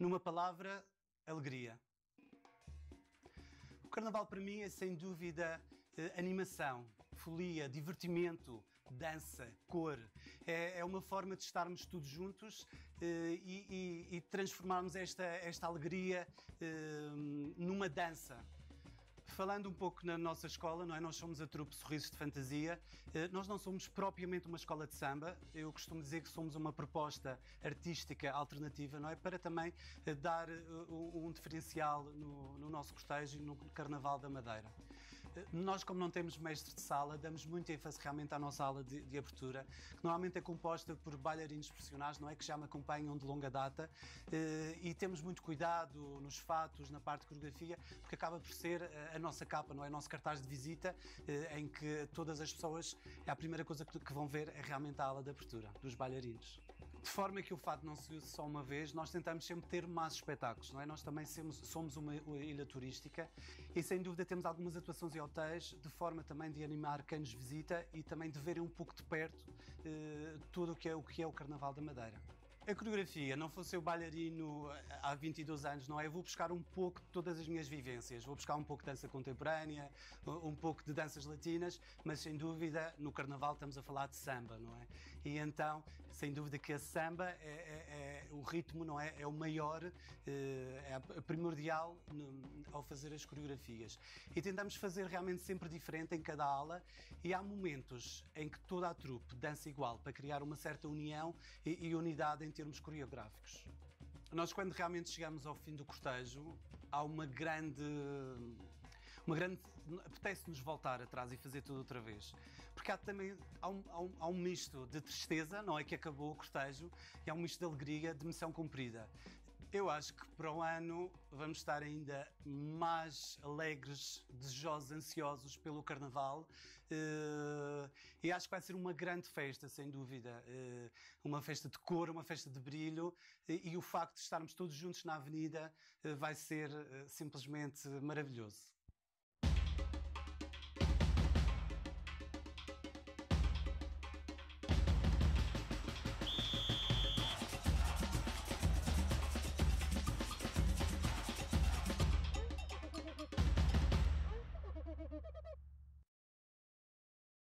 Numa palavra, alegria. O carnaval para mim é sem dúvida eh, animação, folia, divertimento, dança, cor. É, é, uma forma de estarmos todos juntos eh, e, transformarmos esta, esta alegria eh, numa dança. Falando um pouco na nossa escola, não é? Nós somos a trupe Sorrisos de Fantasia. Eh, nós não somos propriamente uma escola de samba. Eu costumo dizer que somos uma proposta artística alternativa, não é? Para também eh, dar eh, um diferencial no, no nosso cortejo e no Carnaval da Madeira. Nós, como não temos mestre de sala, damos muito ênfase realmente à nossa aula de, de abertura, que normalmente é composta por bailarinos profissionais, não é? Que já me acompanham de longa data. E temos muito cuidado nos fatos, na parte de coreografia, porque acaba por ser a nossa capa, não é? O nosso cartaz de visita, eh, em que todas as pessoas, é a primeira coisa que vão ver é realmente a ala de abertura dos bailarinos. De forma que o fado não se use só uma vez, nós tentamos sempre ter mais espetáculos, não é? Nós também somos, somos uma ilha turística e sem dúvida temos algumas atuações em hotéis, de forma também de animar quem nos visita e também de verem um pouco de perto eh, tudo o que, é, o que é o Carnaval da Madeira. A coreografia, não fosse eu bailarino eh, há 22 anos, não é? Eu vou buscar um pouco de todas as minhas vivências. Vou buscar um pouco de dança contemporânea, um pouco de danças latinas, mas sem dúvida no carnaval estamos a falar de samba, não é? E então, sem dúvida que a samba é, é, é o ritmo, não é? É o maior, eh, é primordial ao fazer as coreografias. E tentamos fazer realmente sempre diferente em cada aula e há momentos em que toda a trupe dança igual para criar uma certa união e, e unidade em termos coreográficos. Nós, quando realmente chegamos ao fim do cortejo, há uma grande. Uma grande. Apetece-nos voltar atrás e fazer tudo outra vez. Porque há também. Há um, há, um, há um misto de tristeza, não é? Que acabou o cortejo, e há um misto de alegria, de missão cumprida. Eu acho que para o ano vamos estar ainda mais alegres, desejosos, ansiosos pelo Carnaval uh, e acho que vai ser uma grande festa, sem dúvida. Uh, uma festa de cor, uma festa de brilho e, o facto de estarmos todos juntos na Avenida uh, vai ser simplesmente maravilhoso.